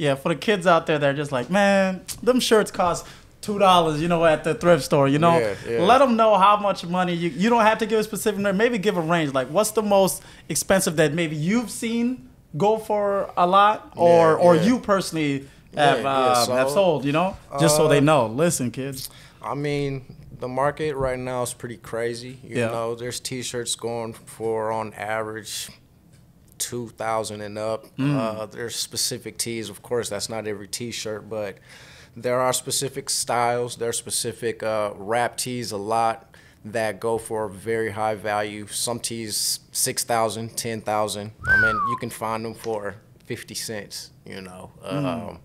Yeah, for the kids out there they're just like, man, them shirts cost two dollars, you know, at the thrift store. You know, Yeah, yeah. let them know how much money you. You don't have to give a specific number. Maybe give a range. Like, what's the most expensive that maybe you've seen go for a lot, or Yeah, or you personally have uh, have sold. You know, just so they uh, know. Listen, kids. I mean, the market right now is pretty crazy. You Yeah. know, there's T-shirts going for on average two thousand and up. Mm. Uh, there's specific tees, of course. That's not every T-shirt, but there are specific styles. There are specific uh, rap tees a lot that go for very high value. Some tees six thousand, ten thousand. I mean, you can find them for fifty cents. You know. Um,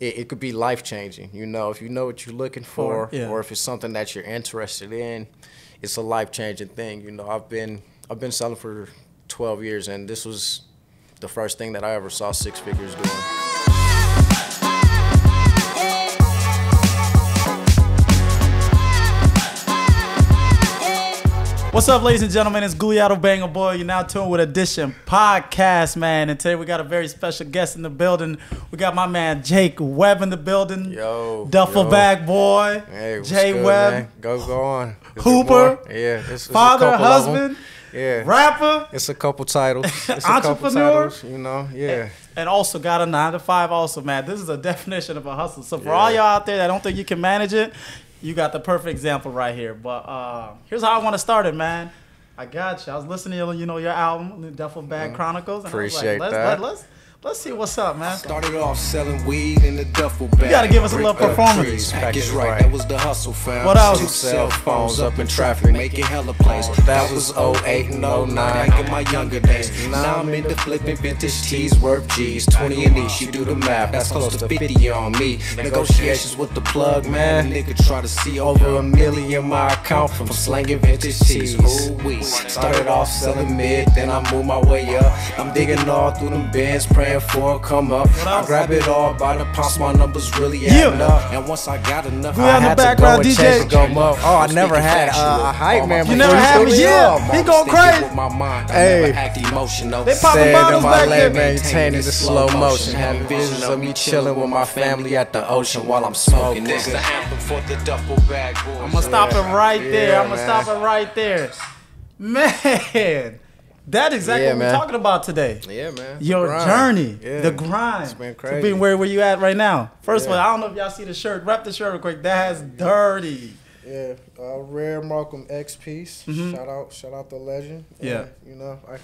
it, it could be life changing. You know, if you know what you're looking for, For, yeah. or if it's something that you're interested in, it's a life changing thing. You know, I've been I've been selling for 12 years, and this was the first thing that I ever saw six figures doing. What's up, ladies and gentlemen? It's Guliato Banger Boy. You're now tuned with Addition Podcast, man. And today we got a very special guest in the building. We got my man Jake Webb in the building. Yo, Duffel yo. bag boy. Hey, Jay good, Webb. man? Go go on. Is Hooper. Yeah, it's, Father, couple of 'em. husband, Yeah, rapper, it's a couple titles. It's a couple Entrepreneur. titles, you know. Yeah. and also got a nine to five. Also, man, this is a definition of a hustle. So for Yeah. all y'all out there that don't think you can manage it, you got the perfect example right here. But uh, here's how I want to start it, man. I got you. I was listening to you know your album, Duffel Bag Chronicles. And Mm-hmm. Appreciate I was like, that. let's, Let, let's let's see what's up, man. Started off selling weed in the duffel bag. You gotta give us a little Brick up performance. trees, Package Package right, right. that was the hustle fam. What else? Two cell phones up in traffic, making hella plays. That was 08 and 09, back in my younger days. Now I'm into flipping vintage tees worth G's. 20 in each, you do the math, that's close to 50 on me. Negotiations with the plug, man. Nigga try to see over a million my account from slanging vintage tees. Ooh, we started off selling mid, then I moved my way up. I'm digging all through them bins, praying for a come up. I grab it all by the pounds, my numbers really adding Yeah. up. And once I got enough, Who I on the had to background, go and DJ? change and go mo. Oh, I I'm never speaking had factual. uh, a hype All man. my You before never had threw me? me Yeah. off. He I'm going sticking crazy. With my mind. I Hey. never act emotional. They popping Said bottles in back my there. lane, maintaining the slow motion. Having visions of me chilling with my family at the ocean while I'm smoking. This the anthem for the duffel bag boys. I'm gonna stop it right there. I'm gonna stop it right there. Man, that's exactly Yeah, what man. we're talking about today. Yeah, man. Your journey, Yeah. the grind, It's been to being where where you at right now. First of Yeah. all, I don't know if y'all see the shirt. Rep the shirt real quick. That has dirty. Yeah, uh, rare Malcolm X piece. Shout out, shout out the legend. Mm-hmm. Yeah. You know, I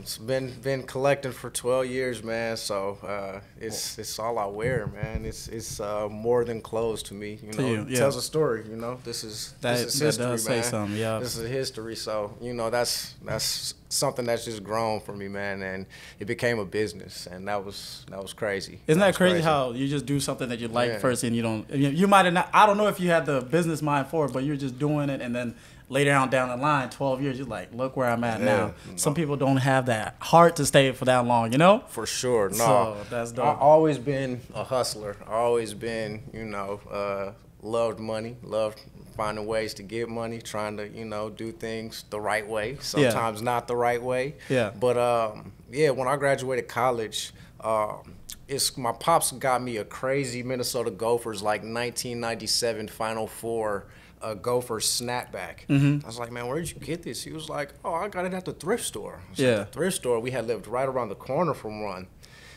it's been been collecting for twelve years, man. So uh, it's it's all I wear, man. It's it's uh, more than clothes to me. You know, you, it tells a story. You know, this is That- this is that history, man. something, yeah. This is history. So you know, that's that's something that's just grown for me, man. And it became a business, and that was that was crazy. Isn't that was crazy, how you just do something that you like Yeah. first and you don't? You, you might have not. I don't know if you had the business mind for it, but you're just doing it, and then later on down the line, 12 years, you're like, look where I'm at now. Yeah. Some people don't have that heart to stay for that long, you know? For sure, no. So, that's dope. I've always been a hustler. I always been, you know, uh, loved money, loved finding ways to get money, trying to, you know, do things the right way. Sometimes not the right way. Yeah. But um, yeah, when I graduated college, um, it's my pops got me a crazy Minnesota Gophers like 1997 Final Four. Uh, Gopher snapback. Mm-hmm. I was like, man, where'd you get this? He was like, oh, I got it at the thrift store. Yeah. like, thrift store. We had lived right around the corner from one.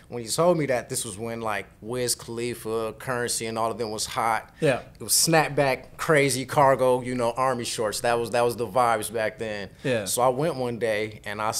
When you told me that, this was when like Wiz Khalifa, Currency, and all of them was hot. Yeah. It was snapback, crazy cargo, you know, army shorts. That was that was the vibes back then. Yeah. So I went one day and I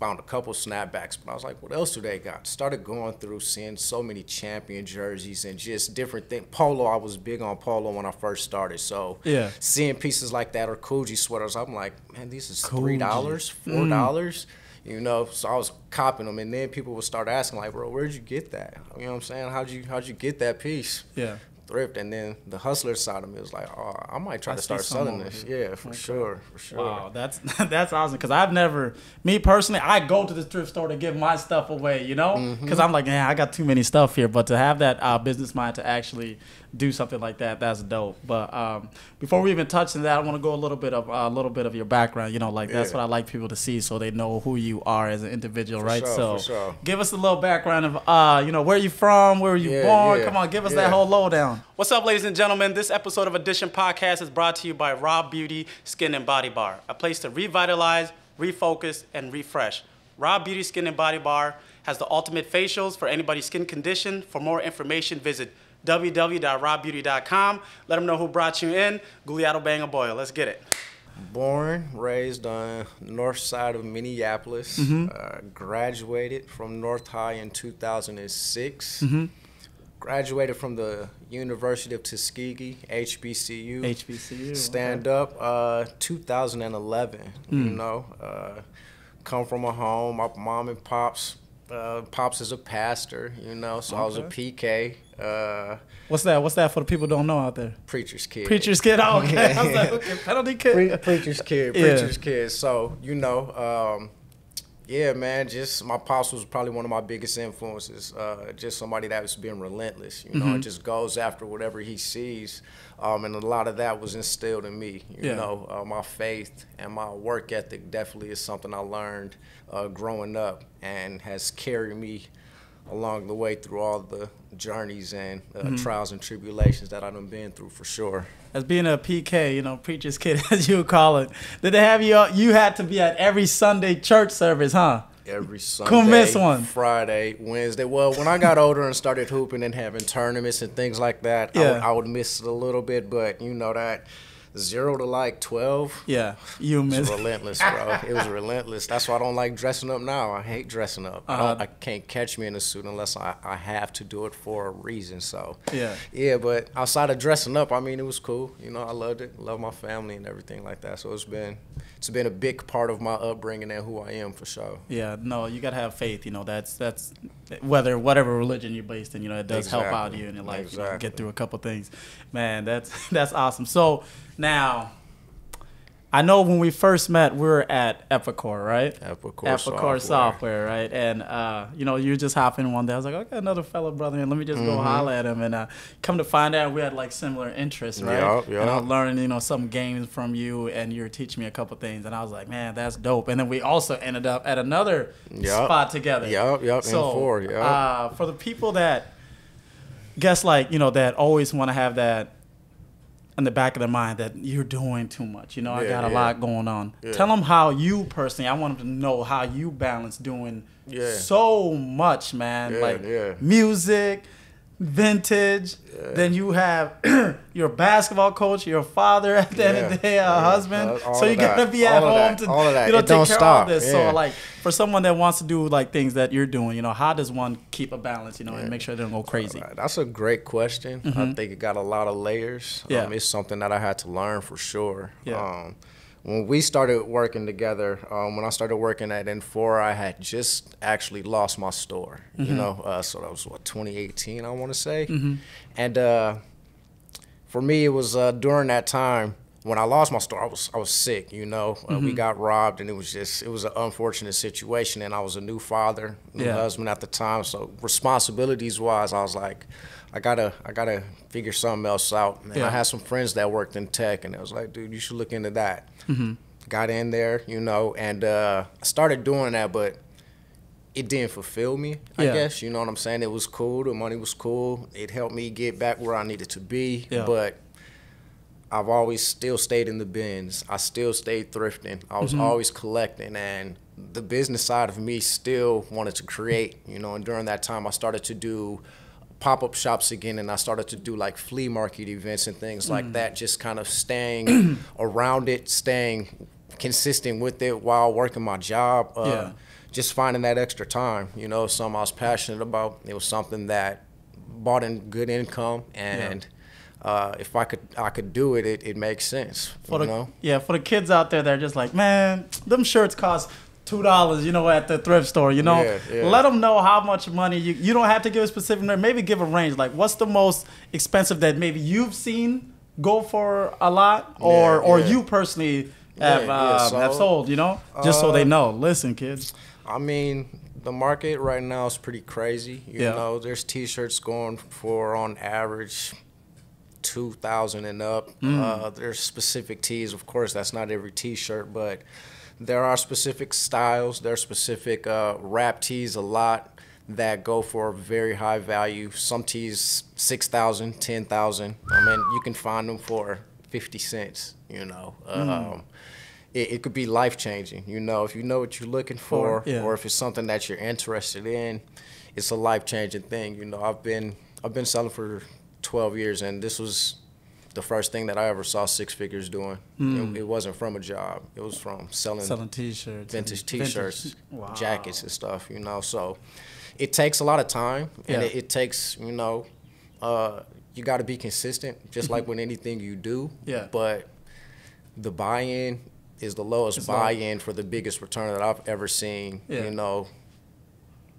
found a couple snapbacks, but I was like, what else do they got? Started going through, seeing so many champion jerseys and just different things. Polo, I was big on polo when I first started. So Yeah. seeing pieces like that or Coogi sweaters, I'm like, man, these is Coogi. three dollars, Mm. four dollars. You know, so I was copping them, and then people would start asking, like, "Bro, where'd you get that? You know what I'm saying? How'd you how'd you get that piece?" Yeah. thrift, and then the hustler side of me was like, oh, I might try I to start selling this. here. Yeah, for sure, for sure. Wow, that's that's awesome. Cause I've never, me personally, I go to the thrift store to give my stuff away, you know, Mm-hmm. because I'm like, yeah, I got too many stuff here. But to have that uh, business mind to actually do something like that, that's dope. But um, before we even touch on that, I want to go a little bit of a little bit of your background. You know, like that's Yeah. what I like people to see, so they know who you are as an individual, right? sure, so for sure. give us a little background of, uh, you know, where you from, where you Yeah, born. yeah, Come on, give us yeah. that whole lowdown. What's up, ladies and gentlemen? This episode of Addition Podcast is brought to you by Raw Beauty Skin and Body Bar, a place to revitalize, refocus, and refresh. Raw Beauty Skin and Body Bar has the ultimate facials for anybody's skin condition. For more information, visit www.rawbeauty.com. Let them know who brought you in. Guliato Banga Boyle. Let's get it. Born, raised on north side of Minneapolis. Mm-hmm. Uh, graduated from North High in 2006. Mm-hmm. Graduated from the University of Tuskegee, HBCU. HBCU. Stand up, uh, 2011. You Mm. know, uh, come from a home. My mom and pops. Uh, pops is a pastor. You know, so I was a PK. Uh, What's that? What's that for the people who don't know out there? preacher's kid. Preacher's kid. Oh, okay. I was like, okay, penalty kid. Pre- preacher's kid, Yeah. preacher's kid. So you know, um, yeah, man. Just my pops was probably one of my biggest influences. Uh, just somebody that was being relentless. You know, Mm-hmm. and just goes after whatever he sees. Um, and a lot of that was instilled in me. You Yeah. know, uh, my faith and my work ethic definitely is something I learned uh, growing up and has carried me along the way through all the journeys and uh, Mm-hmm. trials and tribulations that I've been through for sure. as being a PK, you know, preacher's kid, as you would call it, did they have you? You had to be at every Sunday church service, huh? every Sunday, Couldn't miss one. Friday, Wednesday. Well, when I got older and started hooping and having tournaments and things like that, I, would, Yeah. I would miss it a little bit. But you know that zero to like twelve. Yeah, you It was relentless, bro. It was relentless. That's why I don't like dressing up now. I hate dressing up. I, Uh-huh. don't, I can't catch me in a suit unless I, I have to do it for a reason. So Yeah. yeah. But outside of dressing up, I mean, it was cool. You know, I loved it. Love my family and everything like that. So it's been it's been a big part of my upbringing and who I am for sure. Yeah, no, you gotta have faith. You know, that's that's whether whatever religion you're based in, you know, it does help out you in your life. You know, Exactly. get through a couple things. Man, that's that's awesome. So now, I know when we first met, we were at Epicor, right? Epicor Epicor Software. software. right? And uh, you know, you just hop in one day. I was like, okay, another fellow brother, and let me just go Mm-hmm. holler at him. And uh, come to find out, we had like similar interests, right? And I learned, you know, some games from you, and you were teaching me a couple things, and I was like, man, that's dope. And then we also ended up at another Yup. spot together. Yup, yup, So, N4, yup. uh, for the people that guess like you know that always want to have that in the back of their mind that you're doing too much. You know, I got a yeah. lot going on. Yeah. Tell them how you personally. I want them to know how you balance doing Yeah. so much, man. Yeah, like yeah. music, vintage. Then you have your basketball coach, your father at the end of the day, a yeah. husband. All- all so you gotta be at All home that. to All of that. you know It take don't care stop. of this. Yeah. So like for someone that wants to do like things that you're doing, you know, how does one keep a balance, you know, and make sure they don't go crazy? Right, That's a great question. I think it got a lot of layers. Mm-hmm. Yeah. Um, it's something that I had to learn for sure. Yeah. Um, when we started working together, um, when I started working at N4, I had just actually lost my store. Mm-hmm. You know, uh, so that was what 2018, I want to say. And uh, for me, it was uh, during that time when I lost my store. I was I was sick. You know, uh, Mm-hmm. we got robbed, and it was just it was an unfortunate situation. And I was a new father, new Yeah. husband at the time. So responsibilities wise, I was like, I gotta I gotta figure something else out. And Yeah. I had some friends that worked in tech, and it was like, dude, you should look into that. Got in there, you know, and uh, I started doing that, but it didn't fulfill me. I Yeah. guess you know what I'm saying. It was cool. The money was cool. It helped me get back where I needed to be. Yeah. But I've always still stayed in the bins. I still stayed thrifting. I Mm-hmm. was always collecting, and the business side of me still wanted to create. You know, and during that time, I started to do pop up shops again, and I started to do like flea market events and things Mm. like that. Just kind of staying around it, staying consistent with it while working my job. Uh, Yeah. Just finding that extra time. You know, something I was passionate about. It was something that brought in good income and. Uh, if I could, I could do it. It, it makes sense. For you the, know, yeah, for the kids out there they're just like, man, them shirts cost two dollars, you know, at the thrift store. You know, Yeah, yeah. let them know how much money you. You don't have to give a specific number. Maybe give a range. Like, what's the most expensive that maybe you've seen go for a lot, or Yeah, or you personally have uh, yeah, have so, sold. You know, just so they uh, know. Listen, kids. I mean, the market right now is pretty crazy. You know, there's T-shirts going for on average two thousand and up. Mm. Uh, there's specific tees, of course. That's not every T-shirt, but there are specific styles. There are specific uh, rap tees a lot that go for very high value. Some tees six thousand, ten thousand. I mean, you can find them for fifty cents. You know. Mm. Um, it, it could be life changing. You know, if you know what you're looking for, For, yeah. or if it's something that you're interested in, it's a life changing thing. You know, I've been I've been selling for 12 years, and this was the first thing that I ever saw six figures doing. It, it wasn't from a job; it was from selling, Selling T-shirts, vintage T-shirts, Wow. jackets, and stuff. You know, so it takes a lot of time, and Yeah. it, it takes you know, uh, you got to be consistent, just like with anything you do. Mm-hmm. Yeah. But the buy-in is the lowest It's buy-in for the biggest return that I've ever seen. Yeah. You know,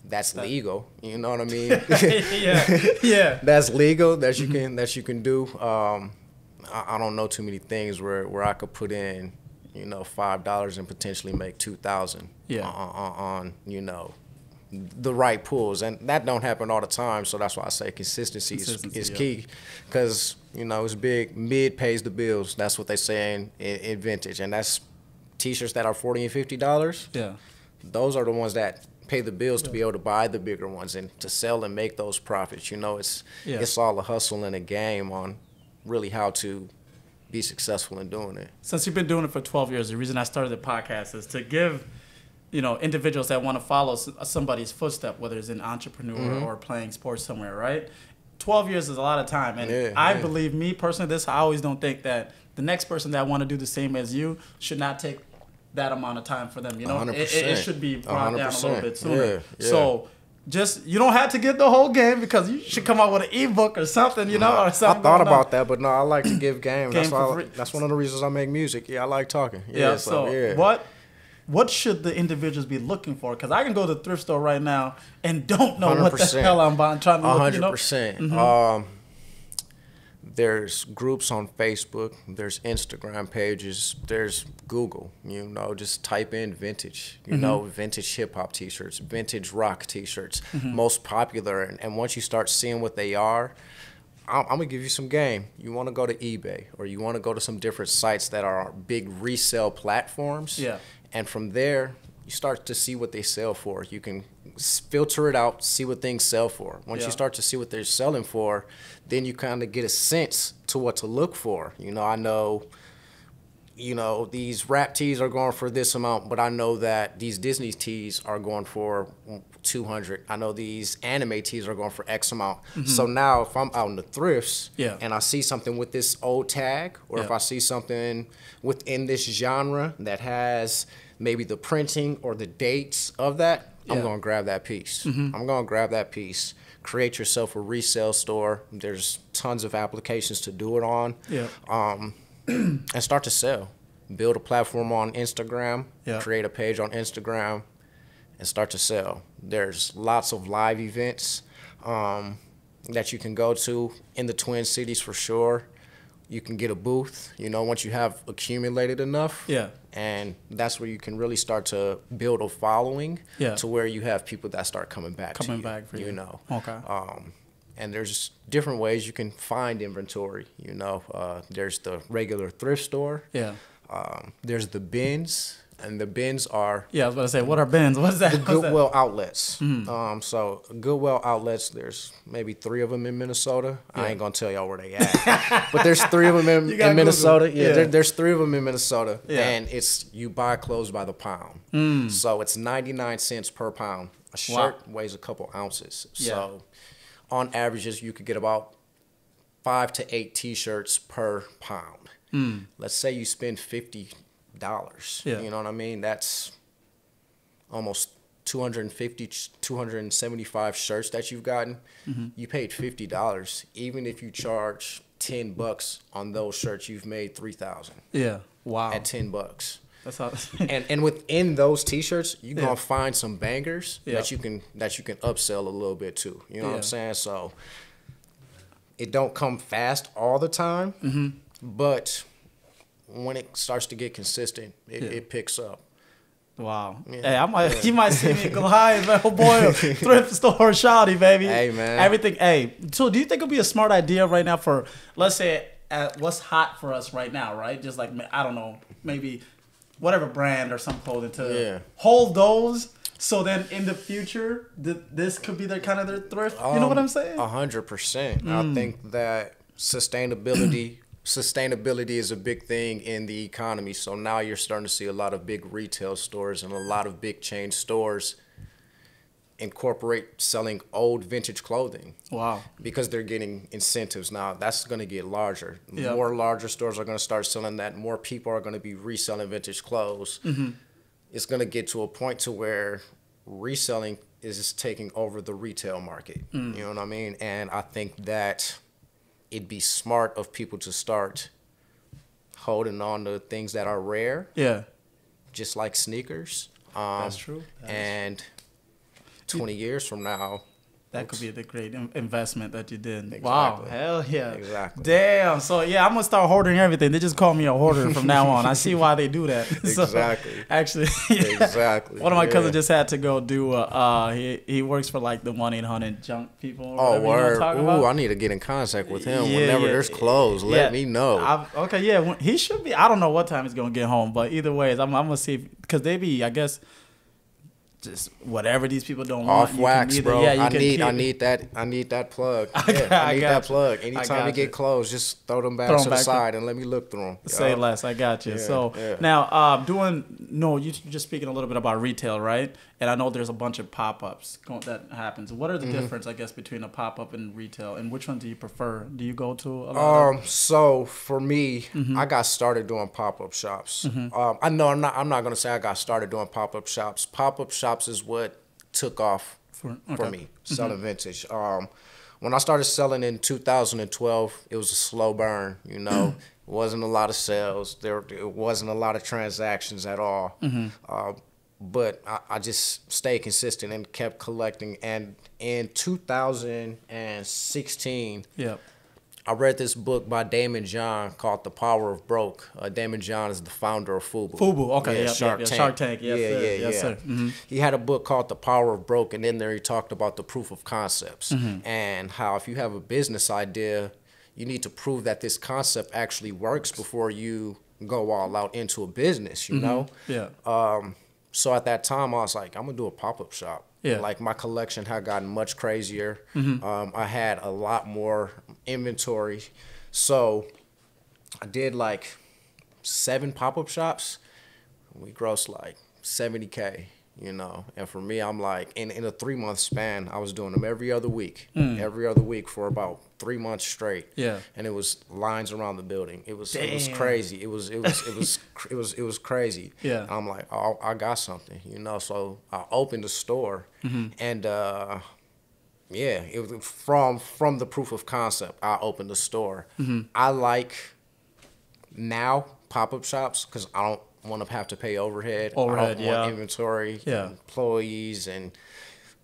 that's That- legal. You know what I mean? yeah, yeah. that's legal that you can that you can do. Um, I, I don't know too many things where, where I could put in, you know, five dollars and potentially make two thousand. Yeah. On, on, on you know, the right pulls, and that don't happen all the time. So that's why I say consistency, Consistency, is, is yeah. key, because you know it's big. Mid pays the bills. That's what they say in, in, in vintage, and that's t-shirts that are forty and fifty dollars Yeah. those are the ones that pay the bills to be able to buy the bigger ones and to sell and make those profits. You know, it's Yeah. it's all a hustle and a game on really how to be successful in doing it. since you've been doing it for 12 years, the reason I started the podcast is to give, you know, individuals that want to follow somebody's footstep, whether it's an entrepreneur Mm-hmm. or playing sports somewhere, right? 12 years is a lot of time, and Yeah, I yeah. believe me personally, this I always don't think that the next person that want to do the same as you should not take that amount of time for them. You know, it, it, should be brought hundred down a little bit sooner. Yeah. So. Just you don't have to get the whole game because you should come out with an ebook or something, you know, or I thought on. about that, but no, I like to give game. Game that's why. free. that's one of the reasons I make music. Yeah, I like talking. Yeah. Yeah. so yeah. what what should the individuals be looking for? Because I can go to the thrift store right now and don't know what the hell I'm buying. Trying to A look, you hundred know. percent. Mm-hmm. Um, there's groups on Facebook. There's Instagram pages. There's Google. You know, just type in vintage. You know, Mm-hmm. vintage hip hop T-shirts, vintage rock T-shirts, most popular. And, and once you start seeing what they are, I'm, I'm gonna give you some game. You want to go to eBay or you want to go to some different sites that are big resale platforms. Yeah. And from there, you start to see what they sell for. You can filter it out, see what things sell for. Once Yeah. you start to see what they're selling for, then you kind of get a sense to what to look for. You know, I know, you know, these rap tees are going for this amount, but I know that these Disney tees are going for 200. I know these anime tees are going for X amount. So now if I'm out in the thrifts Mm-hmm. Yeah. and I see something with this old tag, or if I see something within this genre that has maybe the printing or the dates of that, I'm gonna grab that piece. I'm gonna grab that piece. Create yourself a resale store. There's tons of applications to do it on. Yeah. Um, and start to sell. Build a platform on Instagram. Yeah. Create a page on Instagram, and start to sell. There's lots of live events um, that you can go to in the Twin Cities for sure. You can get a booth. You know, once you have accumulated enough. Yeah. And that's where you can really start to build a following. Yeah. To where you have people that start coming back. to Coming you, back for you. You know. Okay. Um, and there's different ways you can find inventory. You know, uh, there's the regular thrift store. Yeah. Um, there's the bins, and the bins are Yeah, I was about to say, what are bins? What is that? the What's that? Goodwill outlets. Mm-hmm. Um, so Goodwill outlets, there's maybe three of them in Minnesota. Yeah. I ain't gonna tell y'all where they at, but there's three of them in, in Minnesota. Google. Yeah, Yeah. There, there's three of them in Minnesota, Yeah. Mm. and it's you buy clothes by the pound. So it's 99 cents per pound. A shirt weighs a couple ounces. Yeah. So on averages, you could get about five to eight T-shirts per pound. Let's say you spend fifty dollars. Yeah. You know what I mean? That's almost 250 275 shirts that you've gotten you paid $50 even if you charge 10 bucks on those shirts you've made 3000 Yeah. Wow. at 10 bucks That's how. and and within those t-shirts you're Yeah. gonna find some bangers Yeah. that you can that you can upsell a little bit too you know what i'm saying so it don't come fast all the time Mm-hmm. but when it starts to get consistent it, Yeah. it picks up Wow. Yeah. Hey, I might you might see me go high, man. Oh boy, thrift store shawty, baby. Hey, man. Everything. Hey, so do you think it'd be a smart idea right now for let's say uh, what's hot for us right now, right? Just like I don't know, maybe whatever brand or some clothing to Yeah. hold those. So then in the future, th- this could be their kind of their thrift. you know what Um, I'm saying? A hundred percent. Mm. I think that sustainability sustainability is a big thing in the economy. So now you're starting to see a lot of big retail stores and a lot of big chain stores incorporate selling old vintage clothing wow. because they're getting incentives now. That's going to get larger. Yeah. More larger stores are going to start selling that. More people are going to be reselling vintage clothes. Mm-hmm. It's going to get to a point to where reselling is taking over the retail market. Mm. You know what I mean? And I think that it'd be smart of people to start holding on to things that are rare, Yeah. just like sneakers. Um, That's true. That and 20 years from now, That could be the great in- investment that you did. Wow, hell yeah. Exactly. Damn. So yeah, I'm gonna start hoarding everything. They just call me a hoarder from now on. I see why they do that. So, Exactly. actually, yeah. Exactly, One of my yeah. cousins just had to go do. Uh, uh he he works for like the one eight hundred junk people. Oh, whatever, you know what I'm word. Ooh, about? I need to get in contact with him. Yeah, Whenever there's clothes, let me know. I've, okay, yeah, he should be. I don't know what time he's gonna get home, but either way, I'm, I'm gonna see because they be, I guess, just whatever these people don't want. Off you can wax, either- bro. Yeah, you I can need, I need that. I need that plug. I Yeah, got- I I need got that you. plug. I Anytime you get clothes, just throw them back Throw to 'em the back side and let me look through them. Say less. I got you. Yeah, so yeah. now, um, doing no, you you're just speaking a little bit about retail, right? And I know there's a bunch of pop ups that happens. What are the Mm-hmm. difference, I guess, between a pop up and retail, and which one do you prefer? Do you go to a lot? Um. So for me, Mm-hmm. I got started doing pop up shops. Um. I know I'm not. I'm not gonna say I got started doing pop up shops. Pop up shops is what took off For- for, okay. Mm-hmm. me selling vintage. Um. When I started selling in 2012, it was a slow burn. You know, wasn't a lot of sales. There, it wasn't a lot of transactions at all. Mm-hmm. Uh, but I, I just stayed consistent and kept collecting. And in 2016, Yep. I read this book by Daymond John called The Power of Broke. Uh, Daymond John is the founder of Fubu. Fubu, okay, yep, yep, yep, Shark Tank, yes, yeah, sir, yeah, yes, yeah. sir. Mhm. He had a book called The Power of Broke, and in there he talked about the proof of concepts Mm-hmm. and how if you have a business idea, you need to prove that this concept actually works before you go all out into a business. You know. Yeah. Um, so at that time, I was like, I'm gonna do a pop up shop. Yeah. Like my collection had gotten much crazier. Mm-hmm. Um, I had a lot more inventory, so I did like seven pop up shops. We grossed like 70k. You know, and for me, I'm like in in a three month span, I was doing them every other week, every other week for about three months straight. Mm. Yeah. and it was lines around the building. It was it was crazy. It was it was it was it was it was crazy. Yeah. I'm like, oh, I got something, you know. So I opened the store, Mm-hmm. and uh, yeah, it was from from the proof of concept. I opened the store. Mm-hmm. I like now pop up shops because I don't want to have to pay overhead. Overhead, yeah. inventory, Yeah. employees, and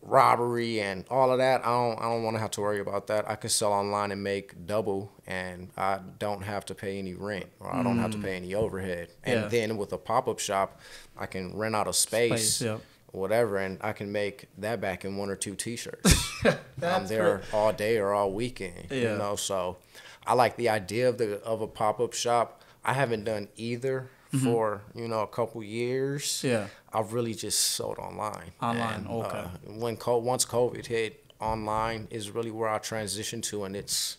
robbery and all of that. I don't I don't want to have to worry about that. I can sell online and make double and I don't have to pay any rent or I don't have to pay any overhead. And Mm. Yeah. then with a pop-up shop, I can rent out a space, Space, yep. whatever and I can make that back in one or two t-shirts. I'm That's there all day or all weekend, Yeah. you know. So I like the idea of the of a pop-up shop. I haven't done either for, you know, a couple years. Mm-hmm. Yeah. I've really just sold online. Online, And, okay. uh, when co- once COVID hit, online is really where I transitioned to, and it's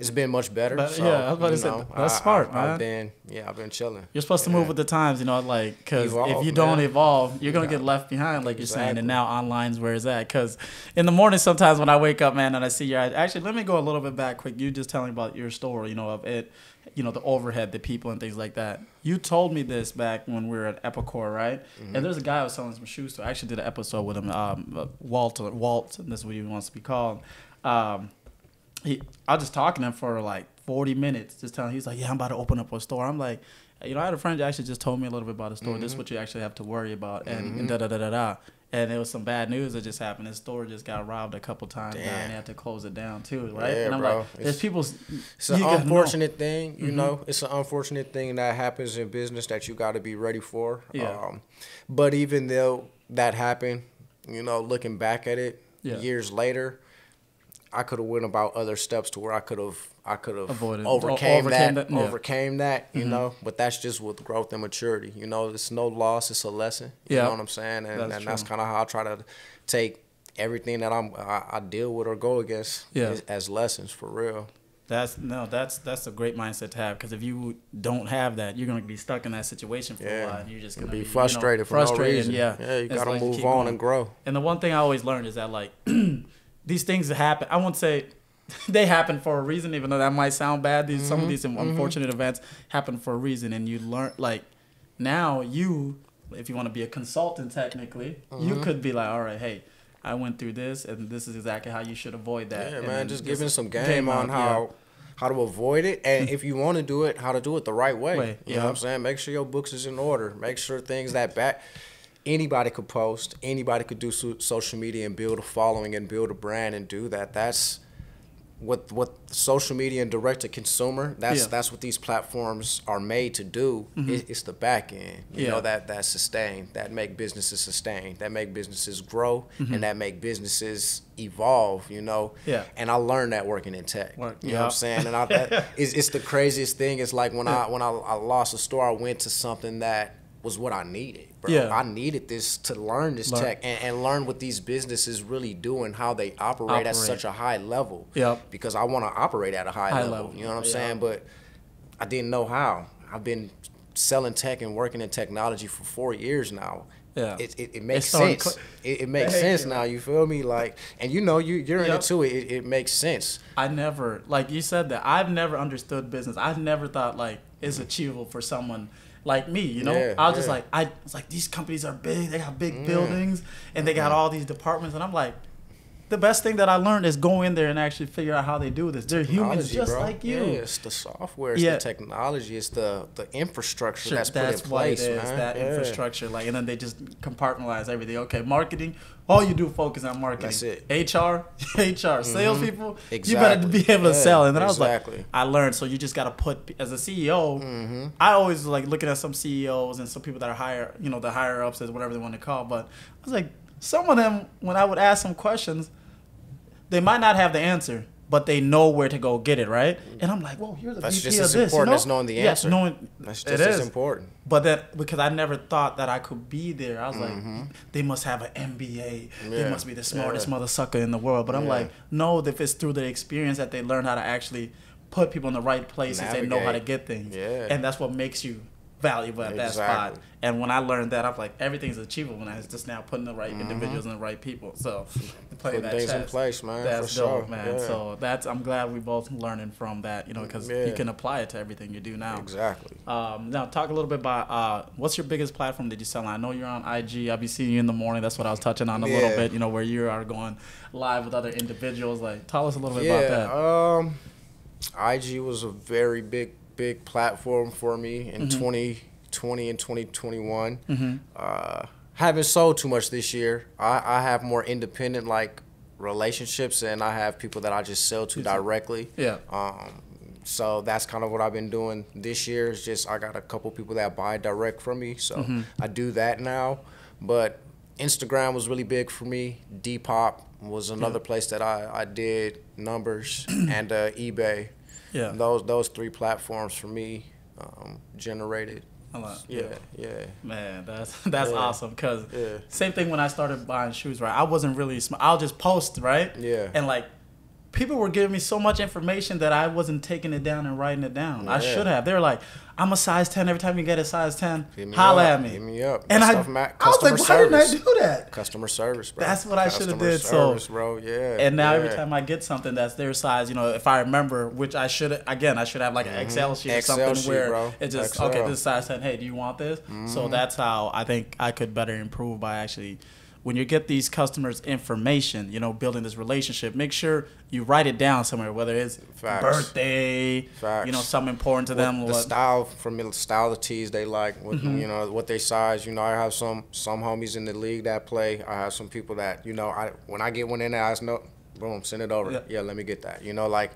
it's been much better. But, so, yeah, I was about to say, know, that's I- smart, I've, man. I've been yeah, I've been chilling. You're supposed to move with the times, you know, like because if you don't man. evolve, you're gonna get left behind, like you're saying. And now online's where it's at. Because in the morning, sometimes when I wake up, man, and I see your actually, let me go a little bit back quick. You just telling about your story, you know, of it, you know, the overhead, the people, and things like that. You told me this back when we were at Epicor, right? Mm-hmm. And there's a guy I was selling some shoes to. I actually did an episode with him, um, Walt, Walt, and this is what he wants to be called. Um, he, I was just talking to him for like 40 minutes, just telling. Him he's like, "Yeah, I'm about to open up a store." I'm like, you know, I had a friend that actually just told me a little bit about the store. Mm-hmm. This is what you actually have to worry about, and, and da da da da da. And there was some bad news that just happened. His store just got robbed a couple times, Damn. and they had to close it down too, right? Yeah, and I'm bro. like, there's It's- people. It's an unfortunate thing, Mm-hmm. you know. It's an unfortunate thing that happens in business that you got to be ready for. Yeah. Um, but even though that happened, you know, looking back at it Yeah. years later, I could have went about other steps to where I could have I could have overcame, overcame that, that, yeah. overcame that, you mm-hmm. know. But that's just with growth and maturity, you know. It's no loss; it's a lesson. You Yeah. know what I'm saying? And That's and that's kind of how I try to take everything that I'm I, I deal with or go against Yeah. as, as lessons for real. That's no, that's that's a great mindset to have because if you don't have that, you're gonna be stuck in that situation for a while. And you're just gonna be you know, frustrated for no frustrated, reason. Yeah, Yeah, you It's gotta like move on going. and grow. And the one thing I always learned is that like these things happen, I won't say they happen for a reason, even though that might sound bad. These some of Mm-hmm. these unfortunate events happen for a reason, and you learn like now you, if you want to be a consultant, technically, you Mm-hmm. could be like, all right, hey. I went through this, and this is exactly how you should avoid that. Yeah, And man, just giving some game, on out, how how to avoid it, and if you want to do it, how to do it the right way. Way, You yeah. know what I'm saying? Make sure your books is in order. Make sure things that back anybody could post, anybody could do so, social media and build a following and build a brand and do that. That's what what social media and direct to consumer. That's Yeah. that's what these platforms are made to do. Mm-hmm. It, it's the back end, you. Yeah. know that that sustain, that make businesses sustain, that make businesses grow, mm-hmm. and that make businesses evolve. You know. Yeah. And I learned that working in tech. Work- You know what I'm saying? And I, that, it's, it's the craziest thing. It's like when I when I, I lost a store, I went to something that was what I needed. Bro. Yeah. I needed this to learn this Learn. tech and, and learn what these businesses really do and how they operate, at such a high level. Yep. Because I want to operate at a high, High level, level. You know what I'm Yeah. saying? But I didn't know how. I've been selling tech and working in technology for four years now. Yeah. It, it, it makes sense. cl- it, it makes Thank sense you. now. You feel me? Like, and you know, you you're Yep. into it. it. It makes sense. I never, like you said that, I've never understood business. I've never thought like it's achievable for someone like me, you know? Yeah, I was just like, I was like, these companies are big, they got big mm. buildings, and they got mm-hmm. all these departments, and I'm like, the best thing that I learned is go in there and actually figure out how they do this. They're humans Technology, just bro. like you. Yeah, it's the software, it's Yeah. the technology, it's the the infrastructure Sure, that's, that's, put in place, it is, man. that Yeah. infrastructure. Like, and then they just compartmentalize everything. Okay, marketing. All you do focus on marketing. That's it. HR, HR, salespeople. Exactly. You better be able to Yeah, sell. And then I was exactly. like, I learned. So you just got to put as a CEO. Mm-hmm. I always like looking at some CEOs and some people that are higher, you know, the higher ups as whatever they want to call. But I was like, some of them when I would ask them questions, they might not have the answer, but they know where to go get it, right? And I'm like, whoa, you're the That's VP just as this, important you know? as knowing the Yeah, answer. knowing That's it just as is. important. But that because I never thought that I could be there. I was like, they must have an MBA. They Mm-hmm. Must be the smartest yeah. mother sucker in the world. But I'm Yeah. like, no, if it's through the experience that they learn how to actually put people in the right places, they know how to get things. Yeah. And that's what makes you valuable at that spot. And when I learned that, I'm like, everything's achievable when I was just now putting the right Mm-hmm. individuals and the right people. So play Putting that things in place, man, That's for dope, sure. man. Yeah. So that's I'm glad we both learning from that, you know, because you can apply it to everything you do now. Exactly. Um, now, talk a little bit about uh, what's your biggest platform that you sell on? I know you're on IG. I'll be seeing you in the morning. That's what I was touching on a little bit. You know, where you are going live with other individuals. Like, tell us a little bit yeah. about that. Um, IG was a very big, big platform for me in Mm-hmm. 2020 and 2021. Uh, haven't sold too much this year. I, I have more independent like relationships, and I have people that I just sell to directly. Yeah. Um, so that's kind of what I've been doing this year. Is just I got a couple people that buy direct from me, so Mm-hmm. I do that now. But Instagram was really big for me. Depop was another place that I, I did numbers, and uh, eBay. Yeah. Those those three platforms for me um, generated. A lot. Yeah, yeah. Man, that's that's Yeah. awesome. Cause Yeah. same thing when I started buying shoes. Right, I wasn't really. Sm- I'll just post right. Yeah. And like, people were giving me so much information that I wasn't taking it down and writing it down. I should have. They were like, "I'm a size 10. Every time you get a size 10, Hit holla up, at me." hit me up. And I, I was like, "Why didn't I do that?" Customer service, bro. That's what I shoulda Customer did, so- bro. Yeah. And now every time I get something that's their size, you know, if I remember, which I should again, I should have like an Excel sheet or Mm-hmm. Something sheet, where bro. it's just Excel. Mm-hmm. okay, this size ten. Hey, do you want this? So that's how I think I could better improve by actually when you get these customers information, you know, building this relationship, make sure you write it down somewhere, whether it's Facts. birthday, Facts. you know, something important to what them. the what- style from the style of tees they like, what, Mm-hmm. you know, what they size. You know, I have some some homies in the league that play. I have some people that you know, I when I get one in there, I just know, boom, send it over. Yeah. Yeah, let me get that. You know, like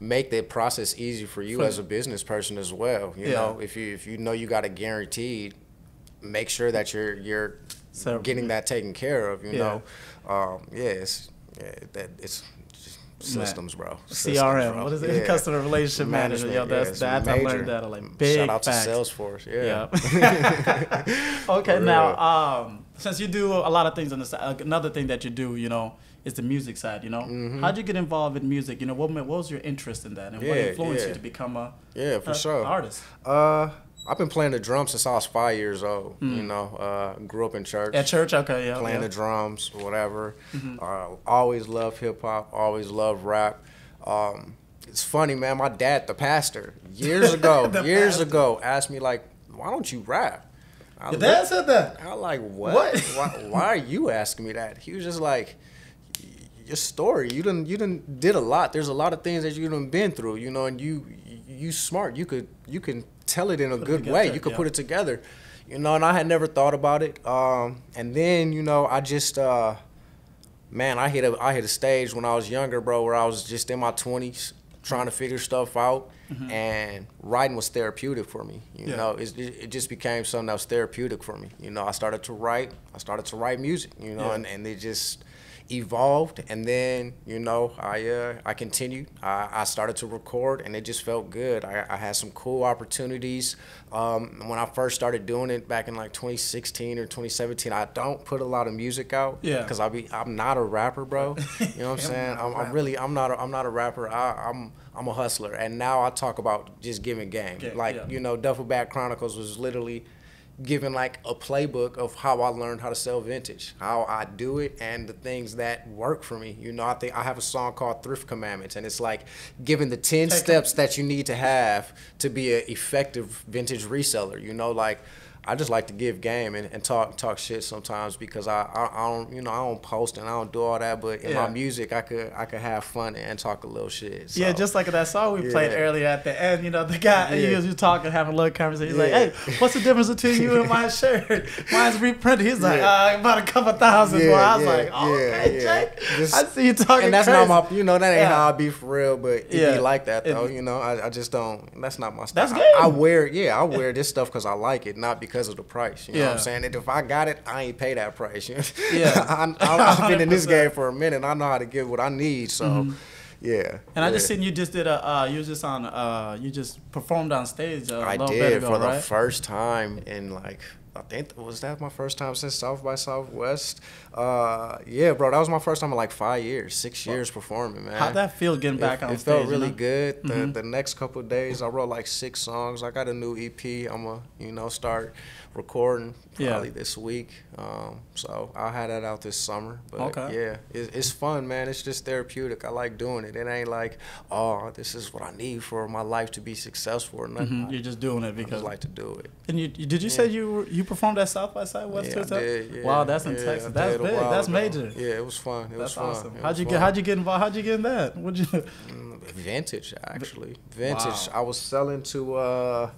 make the process easy for you as a business person as well. You Yeah. know, if you if you know you got a guaranteed, make sure that you're you're So- getting that taken care of. You Yeah. know, um, yeah, it's yeah, that it's. Systems, bro. Systems, CRM. bro. What is it? Yeah. Customer relationship manager. Yo, yeah, that's it's that's I learned that. Like big Shout out facts. to Salesforce. Yeah. Yeah. okay, For now um, since you do a lot of things on the side, another thing that you do, you know, is the music side. You know, Mm-hmm. how'd you get involved in music? You know, what what was your interest in that, and what influenced yeah. you to become a Yeah, for a sure. artist? Uh, I've been playing the drums since I was five years old. You know, uh, grew up in church. At church, okay, yeah, playing yeah. the drums, whatever. Uh, always loved hip hop. Always loved rap. Um, it's funny, man. My dad, the pastor, years ago, years pastor. ago, asked me like, "Why don't you rap?" I Your looked- dad said that. I like what? What? why, why are you asking me that? He was just like, your story. You didn't you didn't did a lot. There's a lot of things that you done been through, you know, and you you smart. You could you can tell it in a Put good way. You could yeah. put it together, you know. And I had never thought about it. Um, and then you know I just uh, man, I hit a I hit a stage when I was younger, bro, where I was just in my twenties trying to figure stuff out, and writing was therapeutic for me. You Mm-hmm. Yeah. know, it, it it just became something that was therapeutic for me. You know, I started to write. I started to write music. You know, Yeah. and, and it just evolved and then you know i uh i continued. I, I started to record and it just felt good. I, I had some cool opportunities. Um when i first started doing it back in like 2016 or 2017 i don't put a lot of music out Yeah. because i be i'm not a rapper bro. You know what i'm saying? I'm, I'm really i'm not a, i'm not a rapper. I, i'm i'm a hustler. And now i talk about just giving game. Game, like yeah. you know Duffel Bag chronicles was literally given like a playbook of how I learned how to sell vintage, how I do it, and the things that work for me. You know, I think I have a song called Thrift Commandments, and it's like giving the 10 Take steps that you need to have to be an effective vintage reseller. You know, like I just like to give game and, and talk talk shit sometimes because I, I I don't you know I don't post and I don't do all that, but in Yeah. my music I could I could have fun and talk a little shit. Yeah, just like that song we played earlier at the end. You know, the guy Yeah. he was you talking, having a little conversation. He's Yeah. like, "Hey, what's the difference between you and my shirt? Mine's reprinted." He's like, Yeah. uh, "About a couple thousand." Yeah, more. I was yeah, like, oh, yeah, "Okay, yeah. Jake, Just- I see you talking." and that's crazy. not my you know that ain't Yeah. how I be for real, but it Yeah. be like that though. It- you know, I, I just don't. That's not my style. That's I, game. I wear yeah, I wear this stuff because I like it, not because of the price. You know what I'm saying? And if I got it, I ain't pay that price. Yeah. I, I've been in this game for a minute. I know how to get what I need. So, yeah. Mm-hmm. And I just seen you just did a uh, you just on uh, you just performed on stage a I did ago, for the first time in like I think was that my first time since South by Southwest. Uh, yeah, bro, that was my first time in like five years, six years performing, man. How'd that feel getting back it, on it stage? felt really good. The, Mhm. the next couple of days, I wrote like six songs. I got a new EP. I'm gonna, you know, start recording Yeah. probably this week. Um, so I'll have that out this summer. But Okay. yeah, it, it's fun, man. It's just therapeutic. I like doing it. It ain't like, oh, this is what I need for my life to be successful or nothing. Mhm, You're just doing it I because just like to do it. And you, you- did you say you were- you performed at South by Southwest Yeah, I too? did, yeah. Wow, that's in Yeah, Texas. did That's big. That's ago. major. Yeah, it was fun. It was That's fun. awesome. It How'd was you get. How'd you get involved? How'd you get in that? What'd you? Mm, Vintage, actually. Vintage. Wow. I was selling to uh,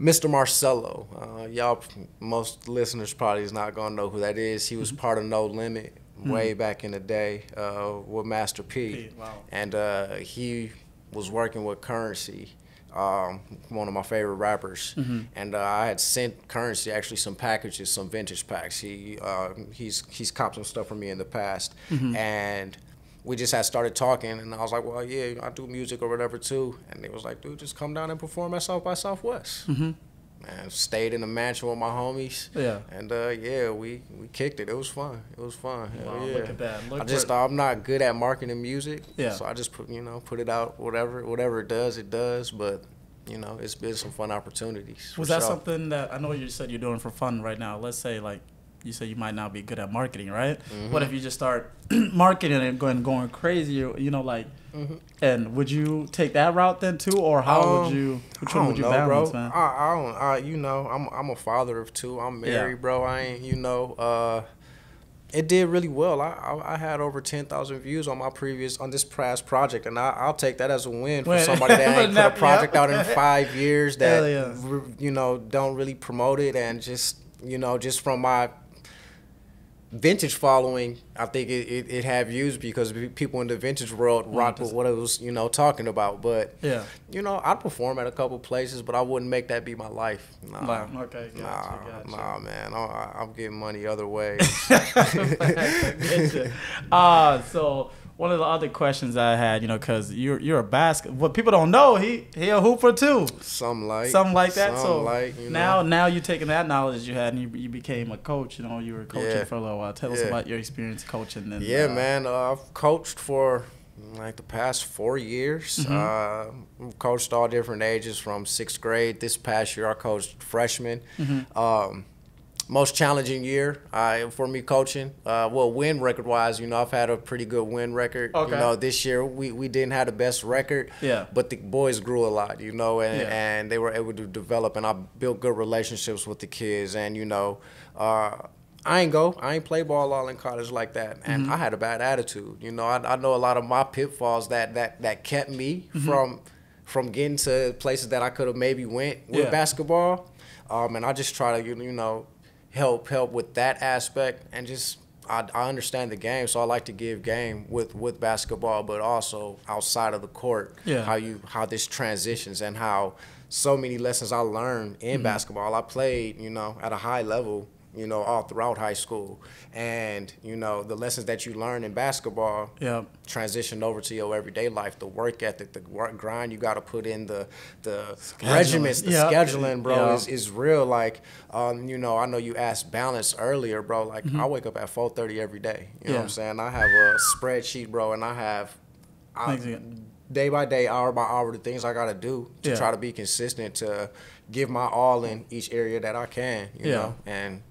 Mr. Marcelo. Uh, y'all, most listeners probably is not gonna know who that is. He Mm-hmm. was part of No Limit way back in the day uh, with Master P. P, wow. and uh, he was working with Currency. Um, one of my favorite rappers, Mm-hmm. and uh, I had sent Currency actually some packages, some vintage packs. He uh, he's he's copped some stuff from me in the past, Mm-hmm. and we just had started talking, and I was like, well, yeah, I do music or whatever too. And they was like, dude, just come down and perform at South by Southwest. Mm-hmm. And stayed in the mansion with my homies. Yeah. And uh, yeah, we, we kicked it. It was fun. It was fun. Hell Wow, yeah. look at that. Look I just I'm not good at marketing music. Yeah. So I just put you know put it out whatever whatever it does it does. But you know it's been some fun opportunities. Was that sure. something that I know you said you're doing for fun right now? Let's say like you say you might not be good at marketing, right? Mm-hmm. What if you just start marketing and going going crazy? You, know, like, and would you take that route then too, or how would Um, you? Which one would you know, balance, bro. man? I, I don't. I, you know, I'm I'm a father of two. I'm Yeah. married, bro. I ain't. You know. Uh, It did really well. I I, I had over ten thousand views on my previous on this past project, and I, I'll take that as a win for somebody that ain't put a project out in five years that yeah. you know don't really promote it, and just you know just from my vintage following, I think it, it, it had views because people in the vintage world rock with what it was you know talking about. But Yeah. you know I'd perform at a couple places, but I wouldn't make that be my life. Nah. Wow. Okay. Gotcha. Nah, gotcha. nah, man. I, I'm getting money other ways. uh, so one of the other questions I had, you know, because you're you're a basket. What people don't know, he he a hooper too, Something like something like that. so like, you now know. now you taking that knowledge you had and you, you became a coach. You know, you were coaching Yeah. for a little while. Tell us about your experience coaching. And, Yeah, uh, man. Uh, I've coached for like the past four years. Mm-hmm. Uh, I've coached all different ages from sixth grade. This past year, I coached freshmen. Mm-hmm. Um, most challenging year uh, for me coaching. Uh, well, win record wise, you know, I've had a pretty good win record. Okay. You know, this year we, we didn't have the best record. Yeah. But the boys grew a lot, you know, and, Yeah. and they were able to develop, and I built good relationships with the kids, and you know. Uh, I ain't go. I ain't play ball all in college like that, and Mm-hmm. I had a bad attitude. You know, I, I know a lot of my pitfalls that that that kept me Mm-hmm. from from getting to places that I could have maybe went with Yeah. basketball. Um, and I just try to you you know help help with that aspect and just. I, I understand the game, so I like to give game with, with basketball, but also outside of the court, Yeah. how you how this transitions and how so many lessons I learned in Mm-hmm. basketball. I played, you know, at a high level, you know, all throughout high school, and you know the lessons that you learn in basketball Yeah. transition over to your everyday life. The work ethic, the work grind you got to put in, the the Scheduling. regiments, the Yeah. scheduling, bro, Yeah. is, is real. Like, um, you know, I know you asked balance earlier, bro. Like, I wake up at four thirty every day. You know what. Yeah. I'm saying? I have a spreadsheet, bro, and I have. I, day by day, hour by hour, the things I gotta do to Yeah. try to be consistent to give my all in each area that I can, you Yeah. know, and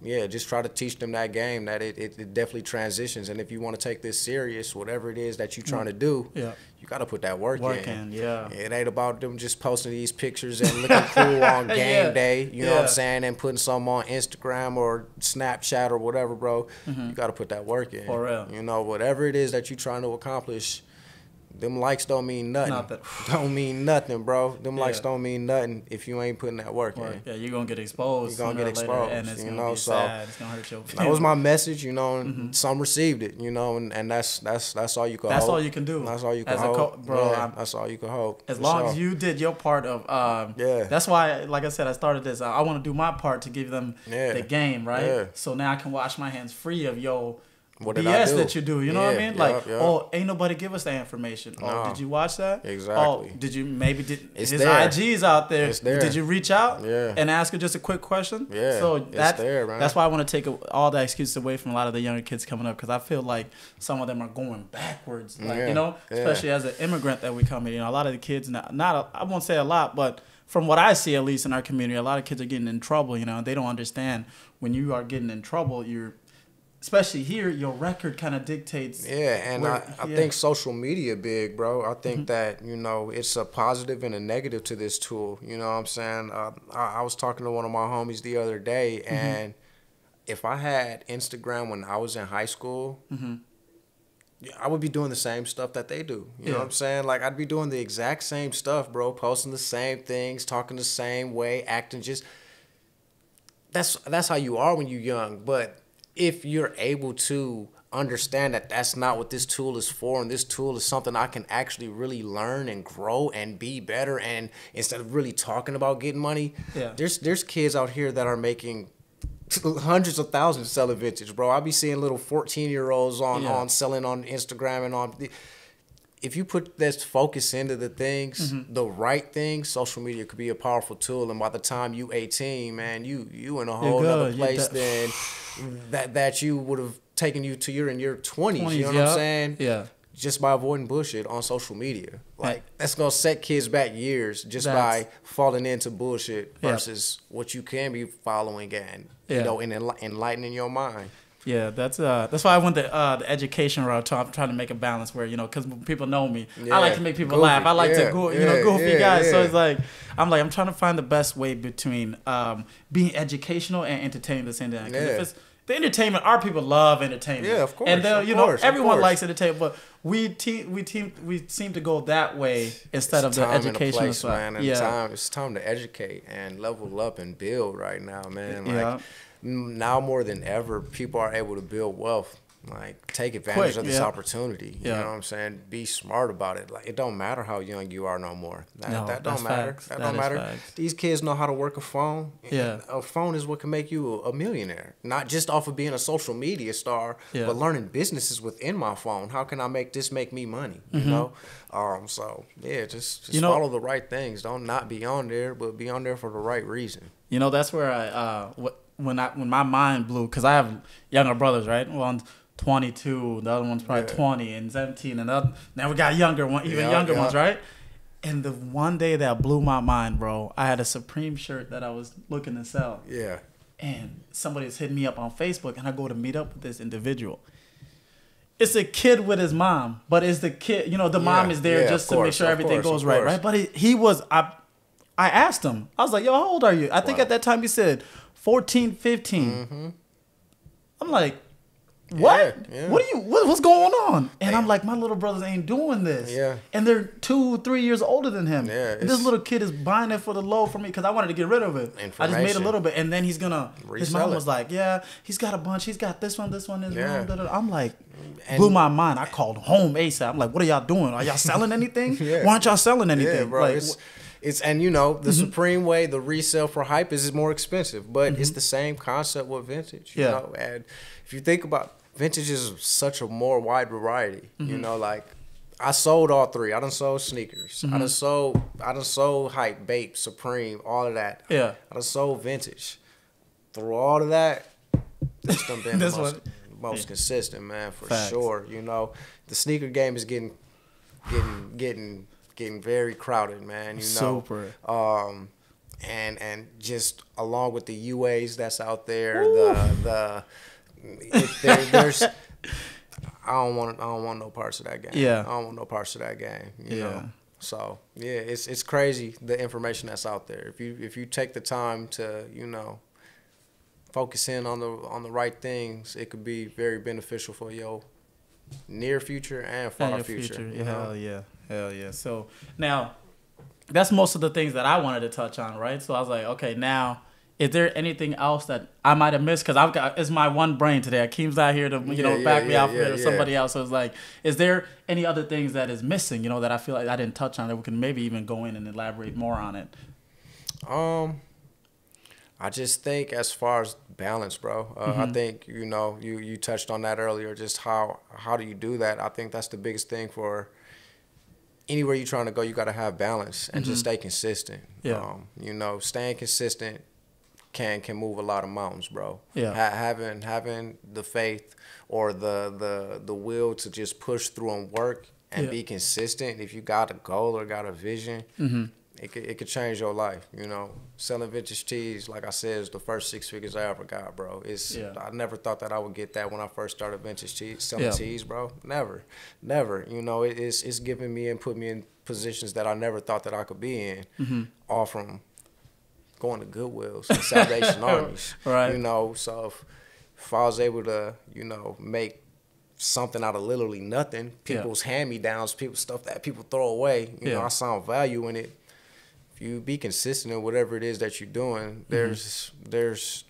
yeah, just try to teach them that game that it, it, it definitely transitions. And if you want to take this serious, whatever it is that you're trying to do, Yeah. you got to put that work, Work in. in, yeah. It ain't about them just posting these pictures and looking cool on game Yeah. day, you know what I'm saying, and putting some on Instagram or Snapchat or whatever, bro. Mm-hmm. You got to put that work in. For real. You know, whatever it is that you're trying to accomplish, them likes don't mean nothing. Nothing. Don't mean nothing, bro. Them likes don't mean nothing if you ain't putting that work Work. in. Yeah, you're gonna get exposed. You're gonna get or later, and exposed, it's you gonna know, be so- sad. It's gonna hurt your. That was my message, you know, and Mm-hmm. some received it, you know, and, and that's that's that's all you can That's hope. all you can do. That's all you can As hope. co- bro, Yeah, that's all you can hope. As long sure. as you did your part of, um, Yeah. That's why, like I said, I started this. I want to do my part to give them Yeah. the game, right? Yeah. So now I can wash my hands free of yo What did I BS that you do. You know what I Yeah, mean? Like, yup. oh, ain't nobody give us that information. Oh, No. did you watch that? Oh, exactly. Oh, did you maybe did It's his there. IG's out there? It's there. Did you reach out? Yeah. And ask her just a quick question? Yeah, So it's that's there, man. that's why I want to take all the excuses away from a lot of the younger kids coming up because I feel like some of them are going backwards. Like Yeah, you know, yeah. especially as an immigrant that we come in. You know, a lot of the kids not not a, I won't say a lot, but from what I see at least in our community, a lot of kids are getting in trouble. You know, they don't understand when you are getting in trouble, you're especially here, your record kind of dictates. Yeah, and where- I, I yeah. Mm-hmm. think social media big, bro. I think that, you know, it's a positive and a negative to this tool. You know what I'm saying? Uh, I, I was talking to one of my homies the other day, Mm-hmm. and if I had Instagram when I was in high school, Mm-hmm. I would be doing the same stuff that they do. You know what I'm saying? Like, I'd be doing the exact same stuff, bro. Posting the same things, talking the same way, acting just. That's that's how you are when you're young. But if you're able to understand that that's not what this tool is for, and this tool is something I can actually really learn and grow and be better, and instead of really talking about getting money, Yeah. there's there's kids out here that are making hundreds of thousands selling vintage, bro. I'll be seeing little 14 year olds on Yeah. on selling on Instagram and on. If you put this focus into the things, Mm-hmm. the right things, social media could be a powerful tool. And by the time you 18, man, you you in a whole other place than that that you would have taken you to your in your 20s. 20s, you know what. I'm saying? Yeah. Just by avoiding bullshit on social media, like that's gonna set kids back years just That's- by falling into bullshit Yeah. versus what you can be following and Yeah. you know and enlightening your mind. Yeah, that's uh, that's why I went the uh, the education route. I'm trying to make a balance where you know, because people know me, I like to make people goofy, laugh. I like yeah, to go, you yeah, know, goofy yeah, guys. So it's like I'm like I'm trying to find the best way between um, being educational and entertaining the same time. Yeah. If it's the entertainment. Our people love entertainment. Yeah, of course, And they'll, you know, everyone likes entertainment, but we team we team we seem to go that way instead of the time and a educational place, side. man. Yeah. time, it's time to educate and level up and build right now, man. Like Yeah. Now more than ever, people are able to build wealth. Like take advantage Quick, of this yeah. opportunity. You Yeah. know what I'm saying? Be smart about it. Like it don't matter how young you are no more. That, No, that don't matter. facts. That, That don't matter. facts. These kids know how to work a phone. Yeah. A phone is what can make you a, millionaire. Not just off of being a social media star, Yeah. but learning businesses within my phone. How can I make this make me money? You know? Um so yeah, just just Mm-hmm. You know- follow the right things. Don't not be on there, but be on there for the right reason. You know, that's where I uh wh- when I when my mind blew because I have younger brothers, right? One's 22, the other one's probably Yeah. 20 and 17, and the other, now we got younger one, even Yeah, younger yeah. ones, right? And the one day that blew my mind, bro, I had a Supreme shirt that I was looking to sell, Yeah. and somebody's hitting me up on Facebook, and I go to meet up with this individual. It's a kid with his mom, but it's the kid, you know, the mom is there just to make sure everything course, goes right, course. right? But he, he was, I, I asked him, I was like, yo, how old are you? I think Wow. at that time he said 14, 15. I'm like, what? Mm-hmm. Yeah, yeah. What are you? What, what's going on? And I'm like, my little brothers ain't doing this. Yeah. And they're two, three years older than him. Yeah, And this little kid is buying it for the low for me because I wanted to get rid of it. I just made a little bit, and then he's gonna. his Resell mom it. was like, yeah, he's got a bunch. He's got this one, this one, this Yeah. one. da, da, da. I'm like, And- blew my mind. I called home ASAP. I'm like, what are y'all doing? Are y'all selling anything? Yeah. Why aren't y'all selling anything? Yeah, bro. Like, it's, and you know Mm-hmm. the supreme way the resale for hype is is more expensive, but it's the same concept with vintage. You Yeah. know, and if you think about vintage is such a more wide variety. You Mm-hmm. know, like I sold all three. I done sold sneakers. I Mm-hmm. done sold. I done sold hype, Bape, Supreme, all of that. Yeah. I done sold vintage. Through all of that, this done been This the most, one- most consistent, man, for Facts. sure. You know, the sneaker game is getting, getting, getting, getting very crowded, man. You know, Super. um, and and just along with the UAs that's out there, the the it, there, there's. I don't want I don't want no parts of that game. Yeah. I don't want no parts of that game. You Yeah. know. So yeah, it's it's crazy the information that's out there. If you if you take the time to you know focus in on the on the right things, it could be very beneficial for your near future and far in your future. you Yeah, know? Hell yeah, hell yeah. So now, that's most of the things that I wanted to touch on, right? So I was like, okay, now, is there anything else that I might have missed? Because I've got it's my one brain today. Akeem's not here to you Yeah, know yeah, back me yeah, out for it or somebody else. So it's like, is there any other things that is missing? You know that I feel like I didn't touch on that we can maybe even go in and elaborate more on it. Um, I just think as far as balance, bro. Uh, Mm-hmm. I think you know you you touched on that earlier. Just how how do you do that? I think that's the biggest thing for anywhere you're trying to go. You got to have balance and just stay consistent. Mm-hmm. Yeah. Um, you know, staying consistent can can move a lot of mountains, bro. Yeah. Ha- having having the faith or the the the will to just push through and work and Yeah. be consistent. If you got a goal or got a vision, Mm-hmm. It could, it could change your life. You know, selling vintage tees, like I said, is the first six figures I ever got, bro. It's Yeah. I never thought that I would get that when I first started vintage tees, selling Yeah. tees, bro. Never, never. You know, it, it's it's giving me and put me in positions that I never thought that I could be in, Mm-hmm. all from going to Goodwills and Salvation Armies. Right. You know, so if, if I was able to, you know, make something out of literally nothing, Yeah. people's hand me downs, people stuff that people throw away, you know, I saw value in it. If you be consistent in whatever it is that you're doing, mm-hmm. there's there's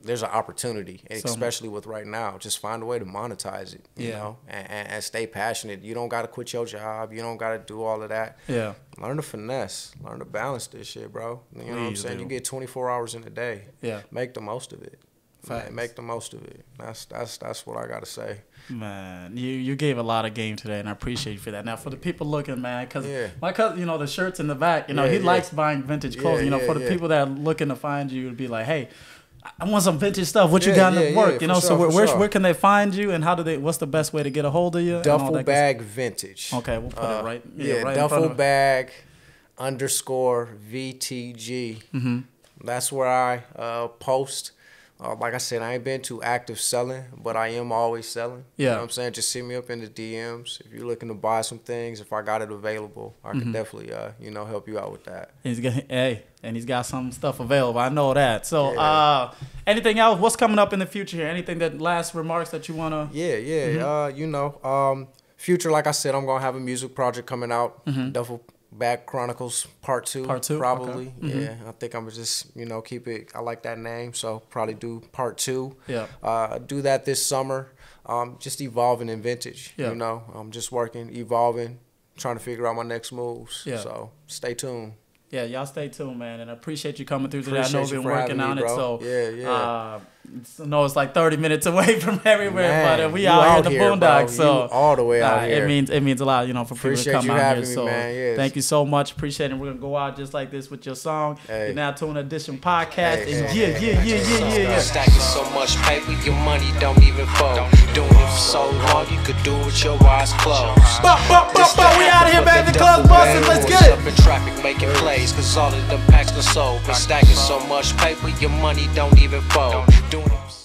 there's an opportunity, So- especially with right now. Just find a way to monetize it, you Yeah. know, and, and, and stay passionate. You don't got to quit your job. You don't got to do all of that. Yeah. Learn to finesse. Learn to balance this shit, bro. You know what I'm saying? do. You get 24 hours in a day. Yeah. Make the most of it. Facts. Make the most of it. That's that's that's what I gotta say. Man, you you gave a lot of game today, and I appreciate you for that. Now, for the people looking, man, because Yeah. my cousin, you know, the shirts in the back, you know, Yeah, he yeah. likes buying vintage clothes. You know, for the people that are looking to find you, would be like, hey, I want some vintage stuff. What you got in the work? you know, so where, where, sure. where can they find you, and how do they? What's the best way to get a hold of you? Duffle bag vintage. Okay, we'll put it right- yeah, Yeah, right duffle bag underscore VTG. Mm-hmm. That's where I uh, post Uh, like I said, I ain't been too active selling, but I am always selling. You Yeah. know what I'm saying? Just send me up in the DMs. If you're looking to buy some things, if I got it available, I Mm-hmm. can definitely, uh, you know, help you out with that. He's got, hey, and he's got some stuff available. I know that. So, Yeah. uh, anything else? What's coming up in the future here? Anything that last remarks that you wanna? Yeah, yeah. Mm-hmm. Uh, you know, um, future, like I said, I'm gonna have a music project coming out. Duffle Bag Chronicles Part Two. Mm-hmm. Part two, okay. probably. Mhm. Yeah, I think I'm gonna just you know keep it. I like that name, so probably do Part Two. Yeah. Uh, do that this summer. Um, just evolving in vintage. Yeah. You know, I'm just working, evolving, trying to figure out my next moves. Yeah. So stay tuned. Yeah, y'all stay tuned, man, and I appreciate you coming through today. I know Appreciate we've been working on me, it, so Yeah, yeah. Uh, I know it's like 30 minutes away from everywhere, Man, but uh, we you out here in the here, bro. boondocks, so You all the way out nah, here. It means it means a lot, you know, for people to Appreciate come you out having here. me, So man. Yes. thank you so much. Appreciate it. We're gonna go out just like this with your song. Hey. You're now tuning Addition podcast, Hey, and hey, yeah, yeah, yeah, yeah, yeah, yeah. Stacking so much paper, your money don't even fold. Doing it for so long, you could do it with your eyes closed. Bop, bop, bop, bop. We out of here, man. The club busting. Let's get it. Up it. in traffic making plays, cause all of them packs are sold. Been stacking so much paper, your money don't even fold. Doing